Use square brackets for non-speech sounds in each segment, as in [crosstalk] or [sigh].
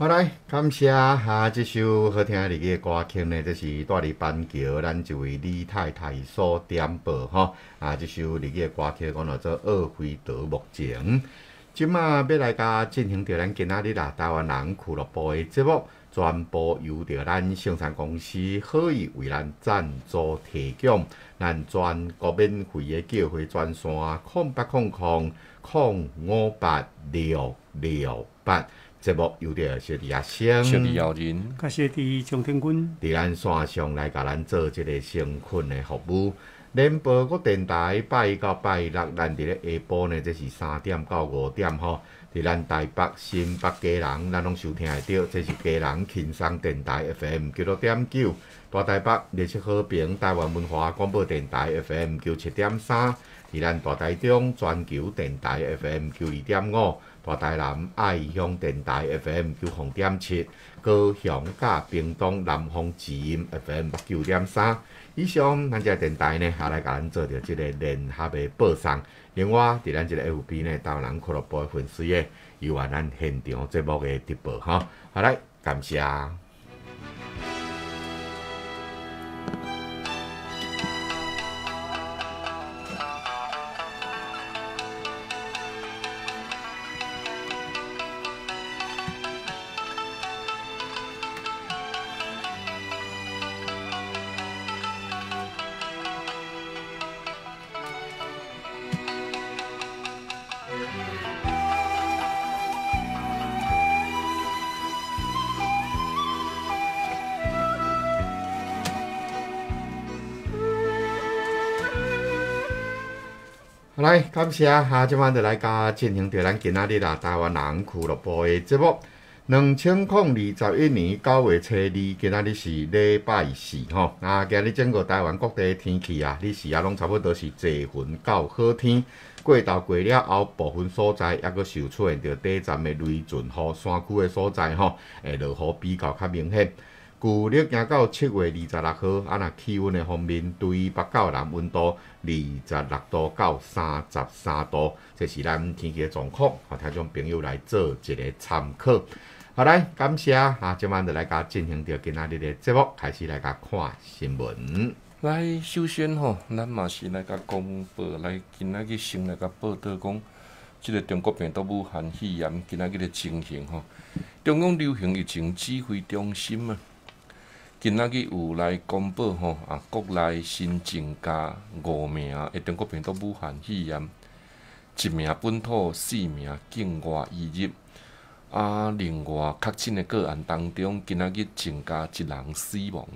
好来，感谢哈！这首好听的日嘅歌曲呢，这是大理板桥咱一位李太太所点播吼。啊，这首日嘅歌曲讲做《二飞得目前》。即马要来甲进行着咱今仔日啦，台湾人俱乐部的节目，全部由着咱生产公司好意为咱赞助提供。咱全国免费的叫会专线：空八空空空五八六六八。节目有着小弟阿星，小弟姚人，甲小弟张天军，伫咱线上来甲咱做即个生困的服务。联播国电台拜一到拜六，咱伫咧下晡呢，这是三点到五点吼。伫咱台北、新北家人，咱拢收听会到，这是家人轻松电台 FM 九六点九。大台北热切和平台湾文化广播电台 FM 九七点三。伫咱大台中全球电台 FM 九二点五。大台南爱乡电台 FM 九零点七，高雄甲屏东南方之音 FM 九点三。以上咱只电台呢，也来甲咱做着即个联合的播送。另外，伫咱即个 FB 呢，台湾人俱乐部粉丝诶，有啊咱现场节目的直播哈。好来，感谢。感谢哈！即晚就来甲进行着咱今仔日啦，台湾人俱乐部的节目。两千零二十一年九月初二，今仔日是礼拜四吼。啊，今日整个台湾各地的天气啊，你是啊，拢差不多是侪云到好天。过道过了后，部分所在抑阁受出现着短暂的雷阵雨，山区的所在吼，会落雨比较较明显。旧历行到七月二十六号，啊，那气温的方面，对于北到南温度二十六度到三十三度，这是咱天气的状况，和听众朋友来做一个参考。好来，感谢啊！今晚就来甲进行着今仔日的节目，开始来甲看新闻。来，首先吼，咱嘛是来甲公布，来今仔日先来甲报道讲，即个中国病毒武汉肺炎今仔日的情形吼，中央流行疫情指挥中心啊。今仔日有来公布吼啊，国内新增加五名诶中国病毒武汉肺炎，一名本土，四名境外移入。啊，另外确诊诶个案当中，今仔日增加一人死亡。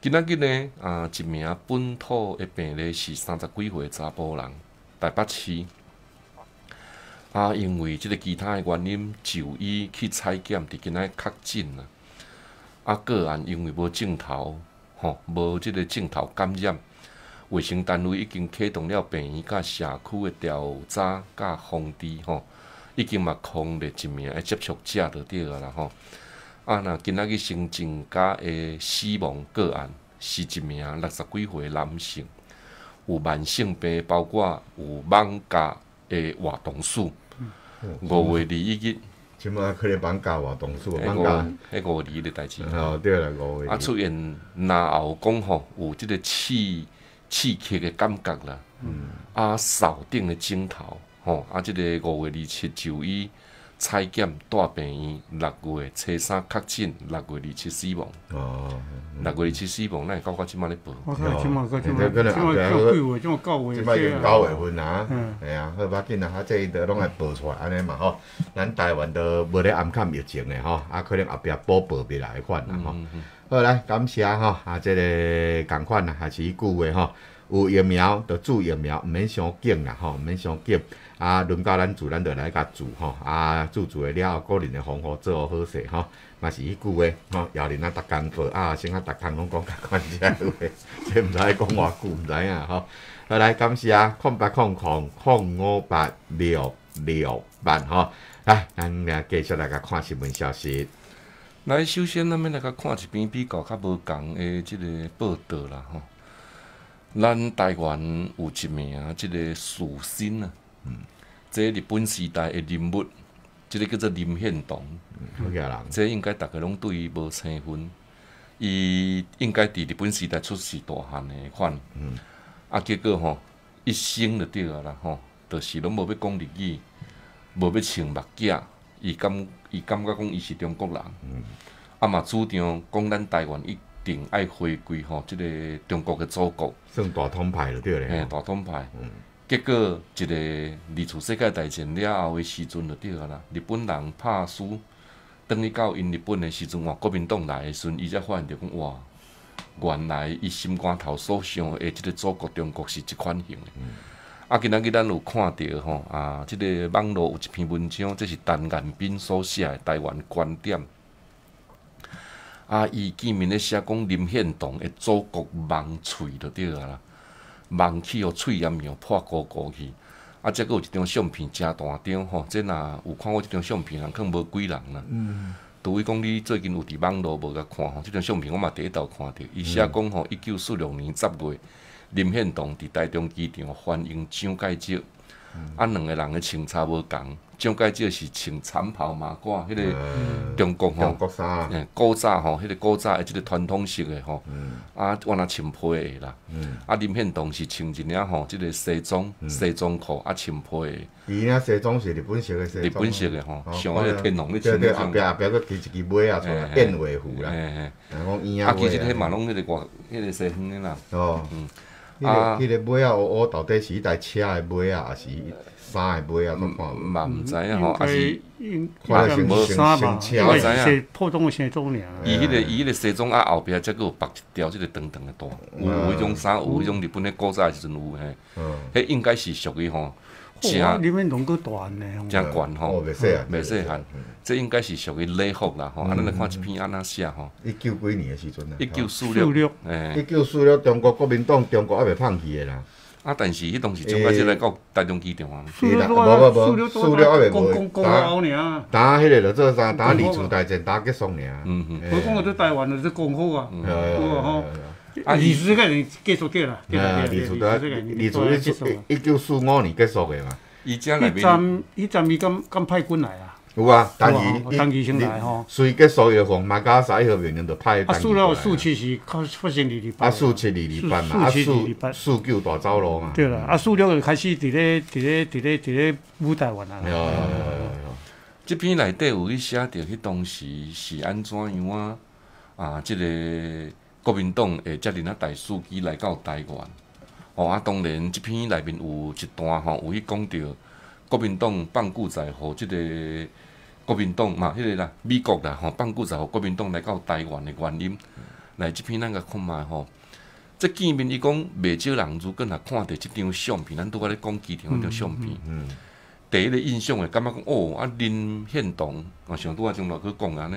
今仔日呢啊，一名本土诶病例是三十几岁查甫人，台北市。啊，因为即个其他诶原因就医去采检，伫今仔确诊啊。啊，个案因为无镜头，吼，无即个镜头感染，卫生单位已经启动了病院甲社区的调查甲防治，吼，已经嘛控制一名接触者就对啊啦，吼。啊，若今仔日新增加的死亡个案是一名六十几岁男性，有慢性病，包括有网架的活动史，五月二一日。即马可能放假活动数，放假，迄五二的代志。哦，对啦，五二。啊，出现然后讲吼，有即个刺刺激的感觉啦。嗯。啊，扫顶的镜头，吼，啊，即个五月二七就医。采检大病院六月初三确诊，六月二七死亡。哦，六月二七死亡，咱会到我即马咧报。我看即马个即马即马到几月？即马九月。即马已经九月份啊，系啊，好要紧啊，啊，这都拢会报出来安尼嘛吼。咱台湾都无咧暗看疫情诶吼，啊，可能后壁补报未来款啦吼。好来，感谢吼，啊，即个共款啊，还是一句话吼，有疫苗就注疫苗，毋免伤紧啦吼，毋免伤紧。啊，轮到咱住，咱就来甲住吼。啊，住住诶了，个人诶防护做好好势吼。嘛是迄句话吼，后日咱逐工课啊，先啊，逐工拢讲共款遮话，[laughs] 这毋知讲偌久，毋知影吼。好来，感谢啊，空八空空空五八六六八吼。来，咱来继续来甲看新闻消息。来，首先咱们来甲看一篇比较较无共诶即个报道啦吼。咱台湾有一名即个树新啊。嗯，这日本时代的人物即个叫做林献堂，这应该逐个拢对伊无生分。伊应该伫日本时代出世大汉的款，啊，结果吼一生就对啊啦吼，就是拢无要讲日语，无要穿目镜，伊感伊感觉讲伊是中国人，啊嘛主张讲咱台湾一定爱回归吼，即个中国的祖国，算大统派就对嘿，咧，大统派。结果一个二次世界大战了后的时阵就对啊啦，日本人拍输，等于到因日本的时阵，哇，国民党来的时阵，伊才发现着讲哇，原来伊心肝头所想的即个祖国中国是即款型的。啊，今仔日咱有看着吼啊，即、个网络有一篇文章，这是陈彦斌所写的台湾观点。啊，伊见面咧写讲林献堂的祖国梦喙就对啊啦。梦去互喙炎样破糊糊去。啊，则佫有一张相片诚大张吼，这若有看过即张相片人，可能无几人啦。嗯。除非讲你最近有伫网络无甲看吼，即张相片我嘛第一道看着。伊写讲吼，一九四六年十月，林献堂伫台中机场欢迎蒋介石。啊，两个人的穿差无共，蒋介石是穿长袍马褂，迄、个中国吼古早吼，迄、个古早的即个传统式的吼，啊，我若穿皮的啦，啊，林献堂是穿一领吼，即、个西装、西装裤啊，穿皮的，伊那西装是日本式的西装，日本式的吼，哦像迄个天龙咧对对，穿迄种后壁，后壁佫提一支尾啊出来，嘿燕尾服啦，啊，其实迄嘛拢迄个外，迄个西方的啦，哦，迄啊个迄个尾啊，乌乌到底是迄台车的尾啊，还是衫的尾啊？都看无。嘛毋知影吼，啊是应看成该无衫吧？成应该成是普通的西装尔。伊迄个伊迄个西装啊后壁则佫有绑一条即个长长的带，有有迄种衫，有迄种日本的古早的时阵有嘿，嗯，迄应该是属于吼，哇，正里面拢个大呢。正悬吼。哦，，袂细啊，袂细汉，这应该是属于礼服啦吼，啊，咱来看一篇安那写吼，一九几年的时阵啊，一九四六，诶，一九四六中国国民党中国还袂放弃的啦，啊，但是迄当时蒋介石来到台中机场啊，四六无无无四六四六还袂公无公公后尔。打迄个就做啥？打二次大战打结束尔。嗯嗯，我讲到台湾就是讲好啊，有有有有有啊，二次个人结束掉啦，有。啊，二次大二次一一九四五年结束的嘛。伊遮内迄面，站迄站伊敢敢派军来啊？有啊，但有是啊当时先来吼所以结束以后，从马加十一号命令就派啊，单四六四七是靠发生二二八。啊，四七二二八嘛，啊四四七二二八。四九大走路嘛。对啦，啊，四六就开始伫咧伫咧伫咧伫咧舞台湾啊有。有有有有即篇内底有去写着迄当时是安怎样啊？啊，即个国民党诶遮尔啊大司机来到台湾，哦啊，当然即篇内面有一段吼，有去讲着国民党放股在互即个国民党嘛，迄、个啦，美国啦吼，放股在互国民党来到台湾的原因。来，即篇咱甲看觅吼。这见面伊讲，袂少人如果若看着即张相片，咱拄仔咧讲机场迄张相片，嗯，第一个印象会感觉讲，哦，啊林献堂，啊想拄仔种落去讲安尼，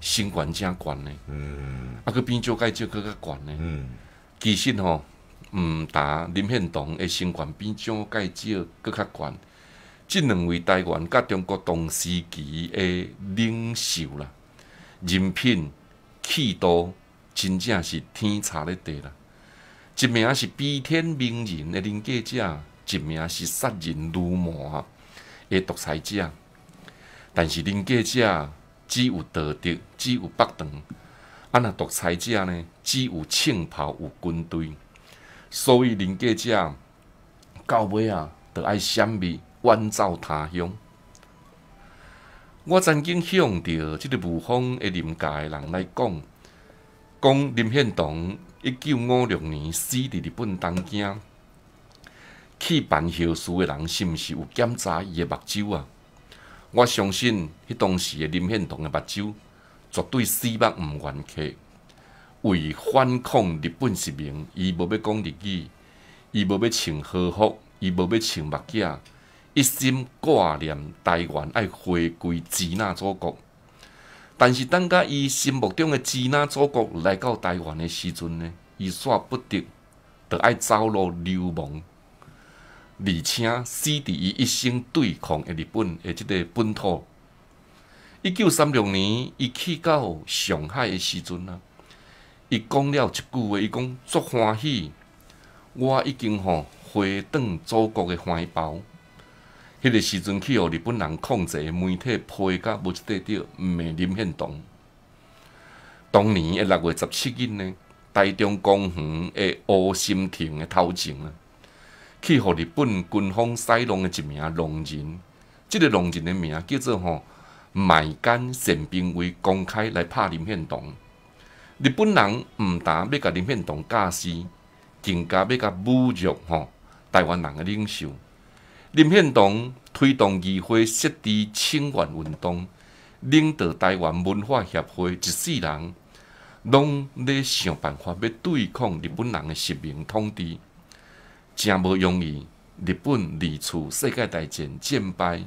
身悬正悬呢，嗯啊佮比蒋介石佫较悬呢。嗯其实吼，毋答林献堂的身悬比蒋介石佫较悬。即两位台湾甲中国同时期的领袖啦，人品、气度，真正是天差咧地啦。一名是悲天悯人的林记者，一名是杀人如麻的独裁者。但是林记者只有道德，只有北长；啊，那独裁者呢，只有枪炮，有军队。所以林记者到尾啊，着爱闪避，远走他乡。我曾经向着即个无方的林家的人来讲，讲林献堂一九五六年死伫日本东京，去办后事的人是毋是有检查伊的目睭啊？我相信迄当时诶林献堂诶目睭绝对死目毋愿客。为反抗日本殖民，伊无要讲日语，伊无要穿和服，伊无要穿目镜，一心挂念台湾爱回归支那祖国。但是等甲伊心目中的支那祖国来到台湾诶时阵呢，伊煞不得，着爱走路流亡，而且死伫伊一生对抗的日本的即个本土。一九三六年，伊去到上海的时阵啊。伊讲了一句话，伊讲足欢喜，我已经吼回转祖国的怀抱。迄个时阵去互日本人控制媒体批甲无一块着，毋是林献堂。当年诶六月十七日呢，台中公园诶乌心亭诶头前啊，去互日本军方使用的一名龙人，即、个龙人的名叫做吼麦干宪兵为公开来拍林献堂。日本人毋但要甲林献堂架死，更加要甲侮辱吼台湾人的领袖。林献堂推动议会设置清源运动，领导台湾文化协会一世人，拢咧想办法要对抗日本人诶实名统治，真无容易。日本二次世界大战战败，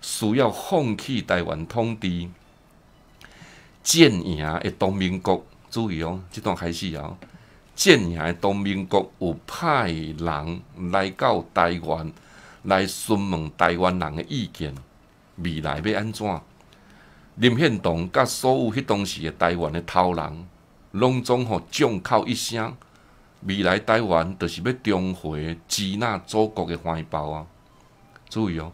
需要放弃台湾统治，战赢诶东民国，注意哦，即段开始哦，战赢诶东民国有派人来到台湾。来询问台湾人的意见，未来要安怎？林献堂甲所有迄当时诶台湾的头人，拢总吼众口一声，未来台湾就是要重回支那祖国的怀抱啊！注意哦，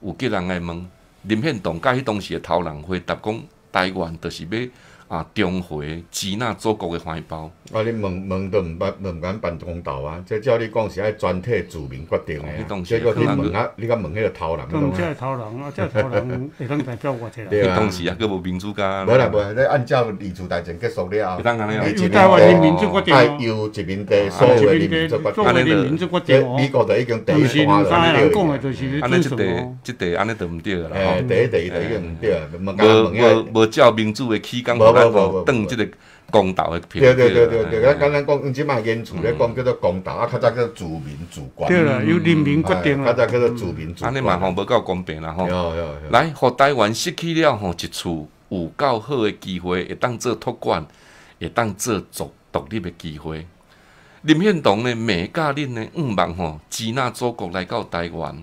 有几人来问林献堂甲迄当时的头人回答讲，台湾就是要。啊！重回支那祖国的怀抱。啊！你问问都毋捌，问敢办公道啊！这照你讲是爱全体自民决定的。结果你问啊，你敢问迄个头人。讲这头人啊，这头人会当代表我者啦。迄当时啊，佫无民主噶。无啦无，你按照二次大战结束了后，由台湾人民主决定哦。由殖民地所有的民主决定。安尼就，美国就已经第一单了。人讲的就是安尼即地，即地安尼就毋对啦。诶，第一第二第一个毋对，无无无照民主的起工，无无无，当即个。公道的对对对对对，咱刚咱讲，即摆言处咧讲叫做公道，啊，较早叫做主民主官。对啦，由人民决定啦。较早叫做主民主官。安尼嘛吼无够公平啦吼。有有有。来，互台湾失去了吼一次有够好的机会，会当做托管，会当做独独立的机会。林献堂呢，美教恁呢，毋望吼支那祖国来到台湾，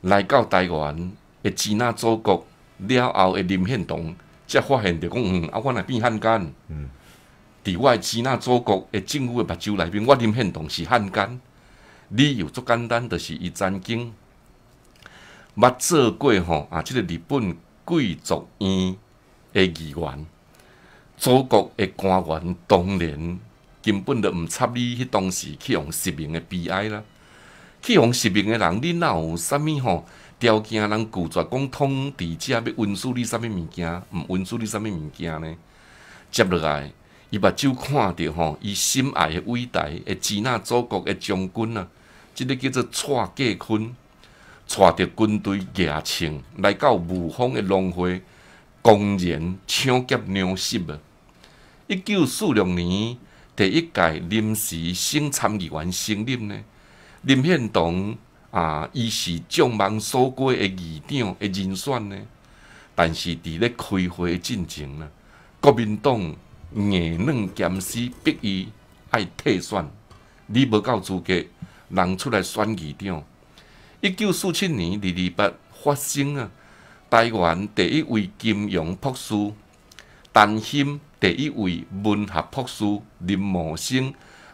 来到台湾会支那祖国了后，会林献堂。才发现着讲，嗯，啊，我若变汉奸。嗯，伫我支那祖国诶政府诶目睭内面，我林献堂是汉奸。理由足简单，就是伊曾经捌做过吼啊，即个日本贵族院诶议员，祖国诶官员当然根本就毋插你迄当时去用实名诶悲哀啦，去用实名诶人，你若有啥物吼？条件人拒绝讲统治者要允许你啥物物件，毋允许你啥物物件呢？接落来，伊目睭看着吼，伊心爱的伟大的支那祖国的将军啊，即个叫做蔡继坤，带着军队夜枪来到武丰的农会，公然抢劫粮食啊！一九四六年，第一届临时省参议员成立呢，林献堂。啊，伊是众望所归的议长的人选呢，但是伫咧开会进程呢，国民党硬软兼施逼伊爱退选，你无够资格，人出来选议长。一九四七年二二八发生啊，台湾第一位金融博士，陈心第一位文学博士林茂生。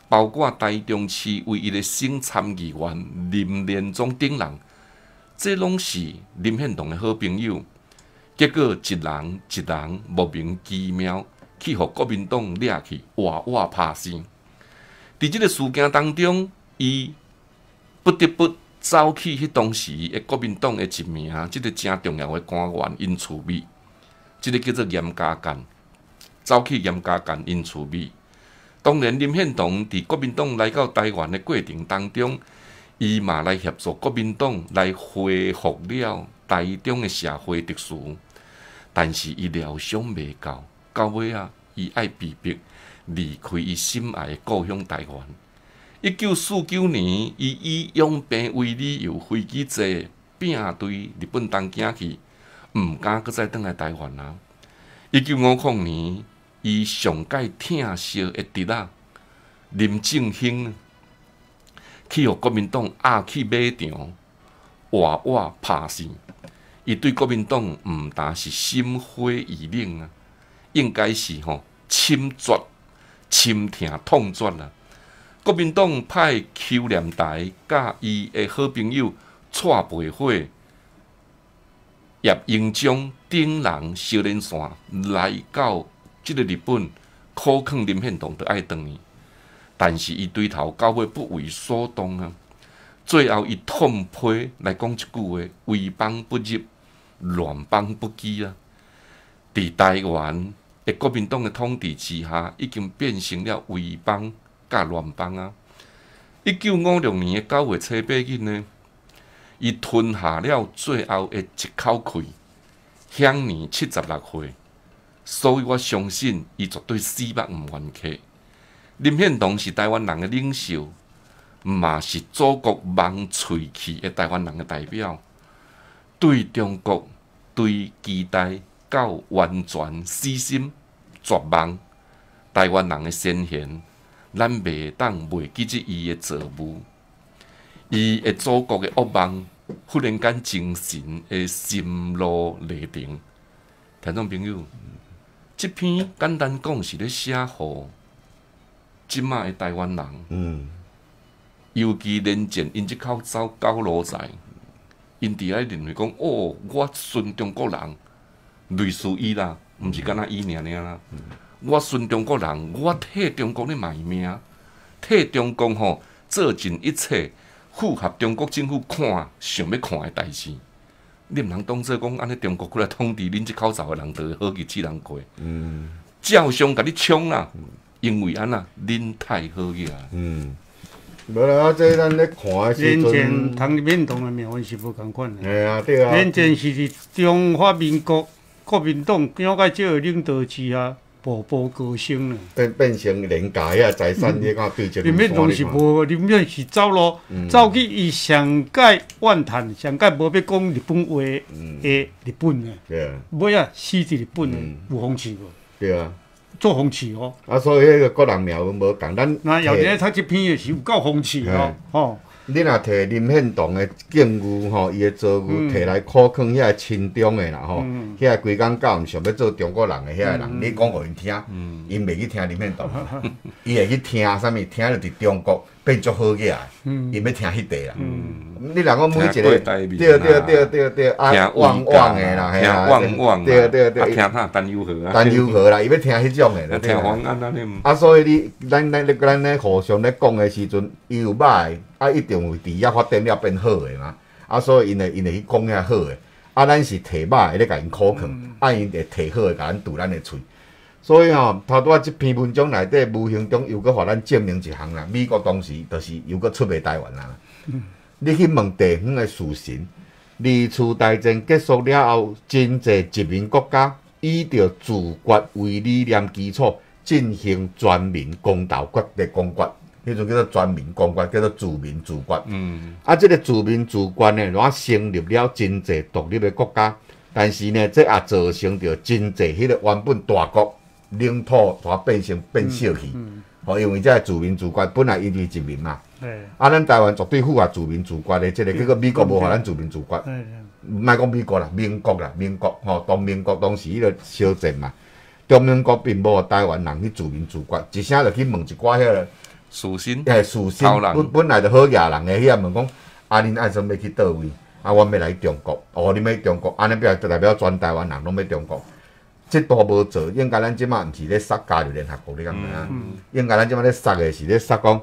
包括台中市唯一的省参议员林连忠等人，这拢是林献堂的好朋友。结果一人一人莫名其妙去互国民党掠去，活活拍死。伫即个事件当中，伊不得不走去迄当时的国民党的一名，即个正重要的官员因厝秘，即个叫做严家干，走去严家干因厝秘。当然，林献堂伫国民党来到台湾的过程当中，伊嘛来协助国民党来恢复了台中的社会秩序。但是伊疗伤未够，到尾啊，伊爱被迫离开伊心爱的故乡台湾。一九四九年，伊以养病为理由，飞机坐摒对日本东京去，毋敢搁再倒来台湾啊。一九五零年。伊上届疼惜的弟仔林正兴，去互国民党压去马场，活活拍死。伊对国民党毋但是心灰意冷啊，应该是吼心绝、心痛、痛绝啦。国民党派邱连台甲伊的好朋友蔡培火、叶英章等人小连山来到即个日本，苦劝林献堂着爱转去，但是伊对头到尾不为所动啊。最后伊痛批来讲一句话：为邦不入，乱邦不居啊！伫台湾的国民党的统治之下，已经变成了为邦甲乱邦啊！一九五六年的九月七八日呢，伊吞下了最后的一口气，享年七十六岁。所以我相信，伊绝对死目毋愿客。林献堂是台湾人的领袖。嘛是祖国望喙齿的台湾人的代表，对中国对期待到完全死心绝望，台湾人的先贤，咱袂当袂记着伊的作务，伊的祖国的恶梦，忽然间精神的心路历程。听众朋友，这篇简单讲是咧写互即卖的台湾人。嗯。尤其连战因即口走高路在，因伫遐认为讲，哦，我顺中国人，类似伊啦，毋是干那伊尔尔啦。我顺中国人，我替中国咧卖命，替中国吼做尽一切符合中国政府看想要看诶代志。你毋通当做讲安尼中国过来统治恁即口罩的人，就好日子人过。照相甲你冲啦，因为安那恁太好个啊。无啦，这咱咧看诶时阵，连战同民党诶命运是无共款的。吓啊，对啊。连战是伫中华民国国民党蒋介石领导之下步步高升了。变变成人家遐财产，你看对这林连党是无，林面是走路，走去伊上届万谈，上届无要讲日本话的，日本的。对啊。尾啊，死伫日本的，有风气无？对啊。做风气哦，啊，所以迄个个人苗无共咱。那有咧，他这篇也是有够风气哦，吼。你若摕林献堂的境遇吼，伊的造牛摕来考劝遐亲中的啦吼，遐规工教毋想要做中国人的遐人，你讲互因听，因袂去听林献堂，伊会去听啥物？听着伫中国变足好起来，伊要听迄块啦。你若讲每一个，对对对对对，啊旺旺的啦，听旺旺，对对对，听他担忧河啊，担忧河啦，伊要听迄种的，听黄安安尼。啊，所以你咱咱咧咱咧互相咧讲的时阵，伊有歹，啊一定有伫遐发展了变好的嘛。啊，所以因会因会去讲遐好的，啊，咱是摕歹会咧甲因苛刻，啊，因会摕好的甲咱堵咱的喙。所以吼，头拄仔即篇文章内底，无形中又搁互咱证明一项啦。美国当时就是又搁出卖台湾啦。你去问地方的事情，二次大战结束了后，真济殖民国家以着自国为理念基础，进行全民公投决的公决，迄种叫做全民公决，叫做自民自决。嗯。啊，即个自民自决呢，然后成立了真济独立的国家，但是呢，这也造成着真济迄个原本大国领土煞变成变小去。嗯。哦，因为这自民自国本来因为殖民嘛。啊，咱台湾绝对符合自民自国的，即个叫做美国无互咱自民自国。毋莫讲美国啦，民国啦，民国吼，当民国当时迄个小镇嘛，中民国并无台湾人去自民自国，一声就去问一寡遐个属心，诶，属心本本来就好野人诶，遐问讲，啊，恁爱想要去倒位？啊，我要来中国，哦，你要中国，安尼表代表全台湾人拢要中国，即都无做，应该咱即马毋是咧杀加入联合国，你感觉啊？应该咱即马咧杀诶是咧杀讲。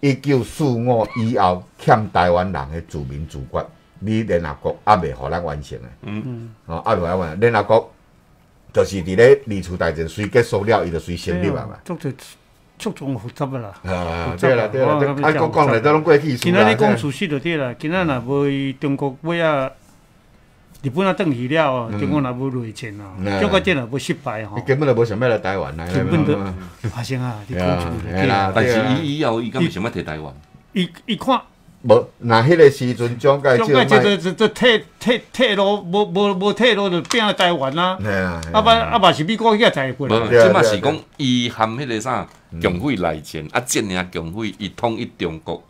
一九四五以后，欠台湾人的自民自国，你联合国也未互咱完成的。嗯嗯。哦，还未完成，联合国就是伫咧二次大战随结束了，伊就随成立啊嘛。足足足种复杂啦。啊，对啦对啦，啊，国讲来都拢过去。今仔日讲事实就对啦，今仔若无中国尾啊。日本啊，转去了哦，中国若无内战哦，中国真若无失败吼。根本就无想要来台湾啦。根本都发生啊，你讲出对啦。但是伊以后伊敢想要摕台湾？伊伊看无，那迄个时阵蒋介石这这这这退退退路，无无无退路就变台湾啊，啊嘛啊嘛是美国遐台湾。无，即嘛是讲伊含迄个啥共匪内战，啊，建立共匪伊统一中国。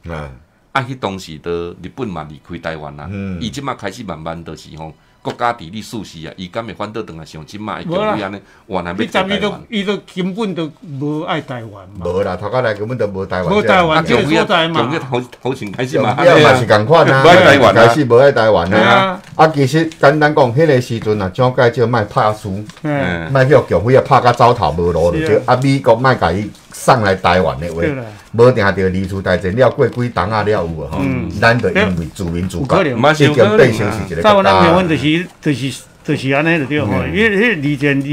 啊，迄当时的日本嘛离开台湾啦，伊即马开始慢慢就是吼。国家地理舒适啊，伊敢会反倒转来像即卖叫你安尼，原来要台湾。伊都根本都无爱台湾嘛。无啦，头家来根本都无台湾。无台湾这个所在嘛。从个头头前开始嘛，啊嘛是共款啊。[laughs] 无爱台湾开始无爱台湾啊。啊，其实简单讲，迄个时阵啊，蒋介石卖拍输，卖叫共匪啊拍甲走头无路了，就啊美国卖甲伊。送来台湾的话，无定着离厝大战了过几冬啊了有啊吼，咱就因为自民主国，已经变成是一个国家。台湾就是就是就是安尼就对吼，因为迄二战二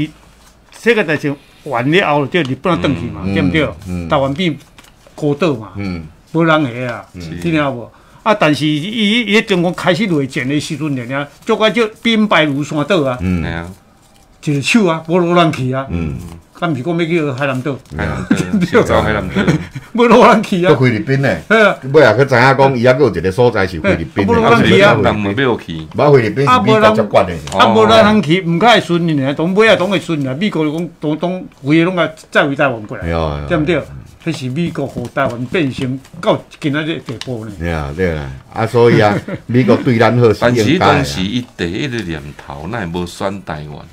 世界大战完了后，就日本转去嘛，对毋对？台湾变孤岛嘛，无人下啊，听到无？啊，但是伊伊中国开始内战的时阵，尔，足个叫兵败如山倒啊，一个手啊，无落人去啊。咱毋是讲要去海南岛，海南岛，走海南岛，[laughs] 要落人去啊！去菲律宾呢？尾啊，去知影讲，伊还佫有一个所在是菲律宾的。啊，无人去啊！人唔要去，无菲律宾是美国接管的。啊，无人去，毋较会顺呢？当尾啊，当会顺啊！美国就讲，当当规个拢啊，再回台湾过来，对毋对？迄是美国互台湾变成到今仔日地步呢？对啊，对啊，啊，所以啊，[laughs] 美国对咱好是但是当时伊第一个念头，那会无选台湾。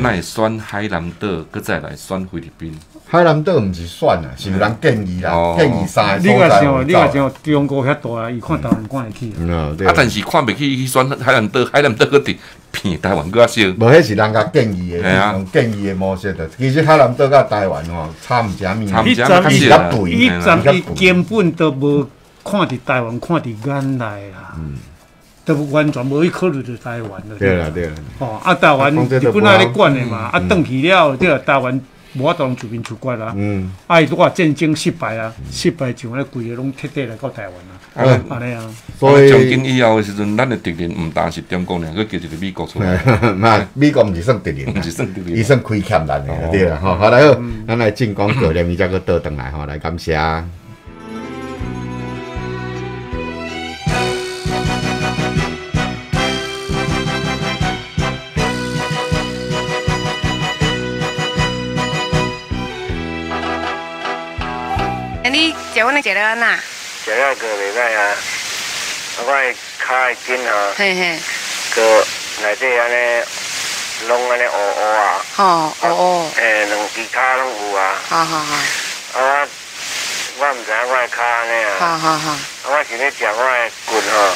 那会选海南岛，搁再来选菲律宾。海南岛毋是选啊，是有人建议啦，建议三个所在。你个想，你个想，中国遐大，伊看台湾看会起。啊，但是看袂起去选海南岛，海南岛搁伫骗台湾搁较少。无，迄是人家建议的，用建议的模式的。其实海南岛甲台湾吼，差毋加面，伊站伊伊站伊根本都无看伫台湾，看伫眼内啦。都完全无去考虑着台湾了。对啦，对啦。哦，啊，台湾日本仔咧管的嘛，啊，转去了，对啊台湾无法当自民自国啦。嗯。啊，伊拄话战争失败啊，失败就安尼规个拢彻底来到台湾啊。安尼啊。所以从今以后的时阵，咱的敌人毋单是中国呢，佮叫一个美国出来。[laughs] 那美国毋是算敌人，毋是算敌人，伊算亏欠咱的，对啦。好，好来好，咱来进广告，连伊再佫倒转来吼，来感谢。食了安那？食了个袂歹啊！啊，我的脚会紧啊。嘿嘿。个内底安尼，拢安尼乌乌啊。吼，乌乌。诶，两只脚拢有啊。好好好。啊，我毋知影我的脚安尼啊。好好好。啊，我是咧食我的骨吼，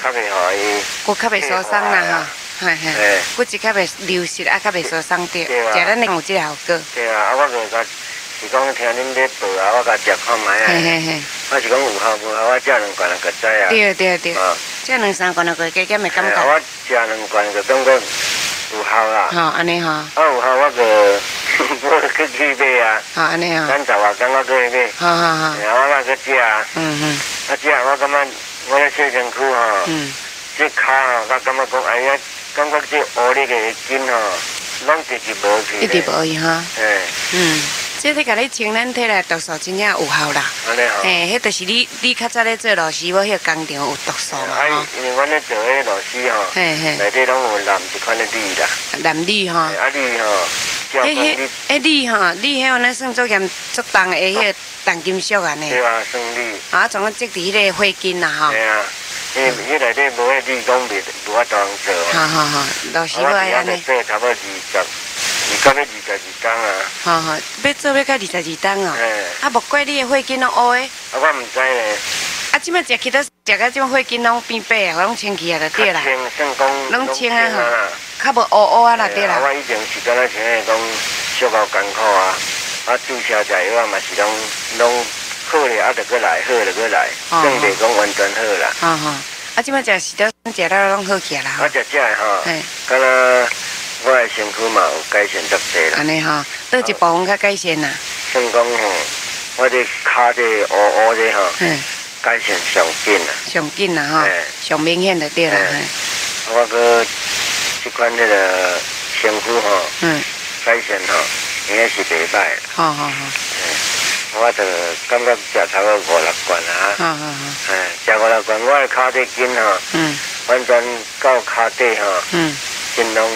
较袂互伊。骨较袂受伤啦哈。嘿嘿。骨质较袂流失啊，较袂受伤着。食咱有即个效果。对啊，啊，我。是讲听恁咧报啊，我甲食看卖啊。嘿嘿嘿。我是讲有效无效，我食两罐就个知啊。对对对。啊。食两三罐就个加减的感觉。我食两罐就感觉有效啦。好，安尼哈。啊有效，我个 [laughs] 我去去买啊。好，安尼哈。咱十外工我去买。好好好。然后我去食。嗯嗯。啊食，我感觉我咧洗身躯吼。嗯。这脚吼，我感觉讲哎呀，感觉这乌力个筋吼，拢直直无去。一直无去哈。哎。嗯。即个甲你清咱体内毒素真正有效啦。安尼吼。嘿，迄就是你你较早咧做老师，我迄个工厂有毒素嘛吼。因为阮咧做迄老师吼，嘿嘿，内底拢有蓝一款的铝啦。蓝铝吼。啊铝吼。迄迄迄铝吼，铝迄个咱算做严做重的迄个重金属安尼。对啊，算铝。啊，总共积伫迄个火筋啦吼。对啊。迄迄内底无迄铝，拢袂无法当做。好好好，老师我安尼。做差不多二十。你到要二十二档啊？好好，要做要到二十二档哦。啊，无怪你的火筋拢乌的。啊，我毋知咧。啊，即摆食起到食到即摆火筋拢变白啊，拢清气啊，就对啦。清，算讲。拢清啊哈。较无乌乌啊，就对啦。我以前是敢若像迄讲小够艰苦啊，啊注射食药啊嘛是拢拢好咧，啊，着过来，好着过来，算袂讲完全好啦。好好，啊，即摆食是到食了拢好起啦。我食食的吼，敢若。我的身躯嘛有改善足多啦。安尼吼，倒一部分较改善啦。算讲吼，我这脚这乌乌的吼，改善上紧啦。上紧啦吼，上明显的对啦。我个这款迄个身躯吼，改善吼，应该是袂歹。好好好。我就感觉食差不多五六罐啊。好好好。哎，食五六罐，我的脚底筋吼，完全到脚底吼，筋拢。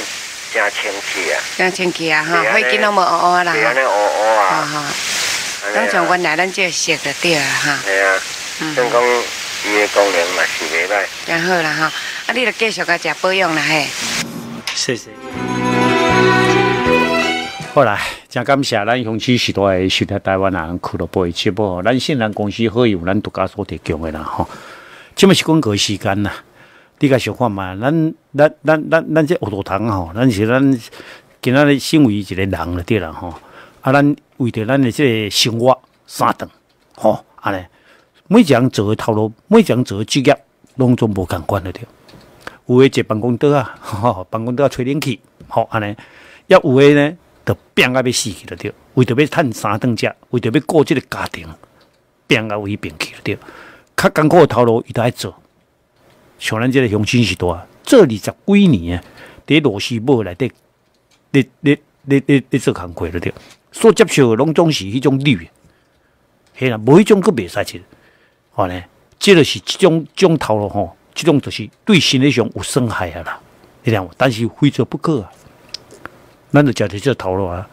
真清气啊！真清气啊！哈，火筋拢无乌乌啦！哈，安尼乌乌啊！哈哈，咱像原来咱这色就对啦哈。系啊，像讲伊的功能嘛是袂歹。真好啦吼，啊，你著继续甲食保养啦嘿。谢谢。好啦，真感谢咱雄起时代的收听台湾人俱乐部的节目，咱信任公司好有咱独家所提供的啦吼。这么是广告时间呐，你甲想看嘛？咱咱咱咱咱这学堂堂吼，咱是咱今仔日身为一个人了对啦吼。啊，咱为着咱的这个生活三顿吼，安尼每一人做的头路，每一人做的职业，拢总无共款了对。有诶坐办公桌啊，[laughs] 吼，办公桌啊吹冷气，吼安尼；也有诶呢。就拼啊要死去了对，为着要趁三顿食，为着要顾即个家庭，拼啊为拼去了对。较艰苦的头路伊都爱做，像咱即个乡亲时代，做二十几年啊，伫螺丝帽内底，咧咧咧咧咧做工课了着。所接受的拢总是迄种绿，嘿啦，无迄种佫袂使去。吼呢，即个是即种种头路吼，即种就是对身体上有损害啊啦，你听？但是非做不可啊。咱就食伫这头路啊，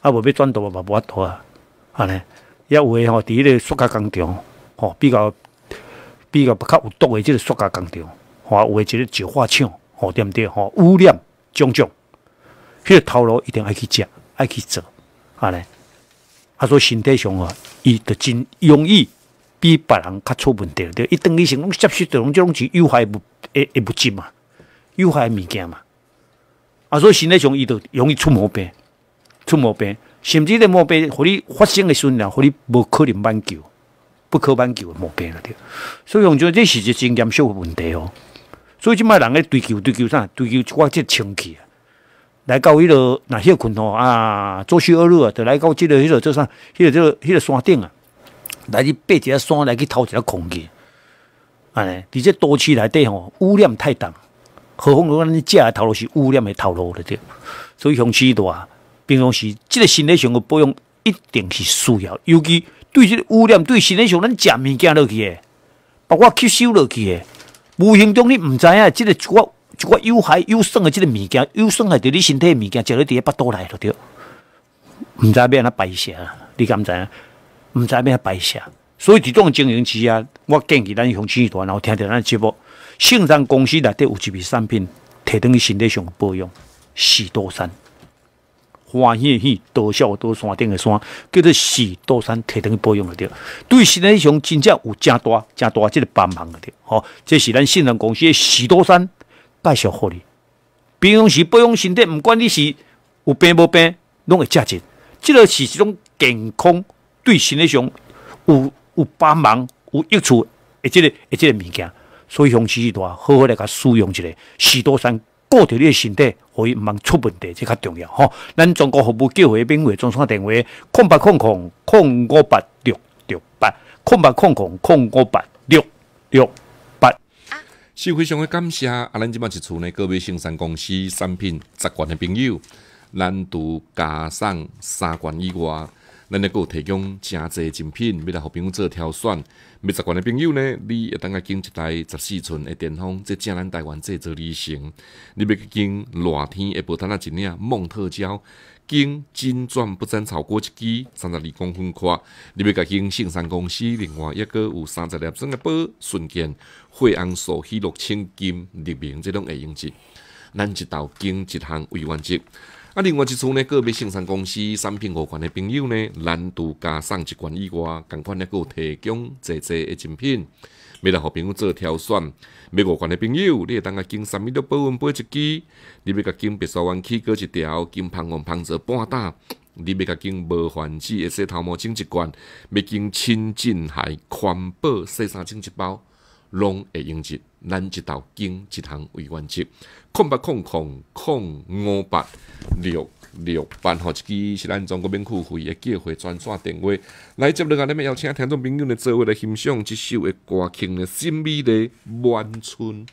啊无要转道嘛，无法度啊，安尼，也有诶吼，伫迄个塑胶工厂，吼比较比较较有毒诶，即个塑胶工厂，吼有诶即个石化厂，吼对毋对？吼污染种种，迄个头路一定爱去食，爱去做，安尼。啊，所以身体上啊，伊就真容易比别人较出问题，对，伊等于是拢接触着拢即种是有害物诶诶物质嘛，有害物件嘛。啊，所以身体上伊就容易出毛病，出毛病，甚至咧毛病，互你发生的时阵，互你无可能挽救，不可挽救的毛病了对。所以，我觉得这是一真严肃的问题哦。所以，即摆人咧追求追求啥？追求我即清气啊！来到迄个那些群吼啊，做事二路啊，就来到即个迄个做啥？迄个这个迄个山顶啊，来去爬一下山来去透一下空气。安尼，伫这都市内底吼，污染太重。何况讲你食的头路是污染的头路了，对。所以雄起大，平常时即个身体上的保养一定是需要，尤其对即个污染对身体上咱食物件落去的，包括吸收落去的，无形中你毋知影，即个一寡一寡有害有损的即个物件，有损害着你身体的物件，食落伫个腹肚内了，对。毋知要安怎排泄，你敢知影？毋知要安怎排泄，所以伫种经营之下，我建议咱雄起大，然后听着咱节目。信山公司内底有一批产品，提供你身体上保养，喜多山，欢喜喜多笑多山顶的山，叫做喜多山，提供你保养的对，对身体上真正有正大正大即个帮忙的对，吼，这是咱信山公司的喜多山介绍互你。平常时保养身体，毋管你是有病无病，拢会价值。即个是一种健康，对身体上有有帮忙、有益处的即个的即个物件。所以，雄起大好好来甲使用一下，喜多山顾着你的身体，可以毋茫出问题，即较重要吼。咱中国服务叫回免费中山电话：空八空空空五八六六八，空八空空空五八六六八。是非常的感谢啊！咱即摆一厝呢，各位生产公司产品习惯的朋友，咱除加上三罐以外。咱咧有提供诚侪精品，要来互朋友做挑选。要习惯的朋友呢，你会当个经一台十四寸的电风，这正咱台湾制作里程。你要经热天下无单啊一领蒙特胶，经金钻不粘超过一支三十二公分宽。你要甲经信山公司，另外一个有三十粒装的宝瞬间惠安所喜六千金立明这种会用值，咱一道经一项为完值。啊，另外一处呢，个别生产公司产品五款的朋友呢，难度加上一罐以外，共款呢，有提供济济的精品，要来互朋友做挑选。要五款的朋友，你会当甲金三米的保温杯一支，你要甲金别墅湾起过一条，金芳王芳泽半打，你要甲金无环子的洗头毛巾一罐，要金清净海环保洗衫巾一包，拢会用着。咱一道经一行为完结，空八空空空五八六六八号一支是咱中国民付费的机会专线电话。来接落来，咱们邀请听众朋友呢做位来欣赏这首的歌曲的《心美的满春》。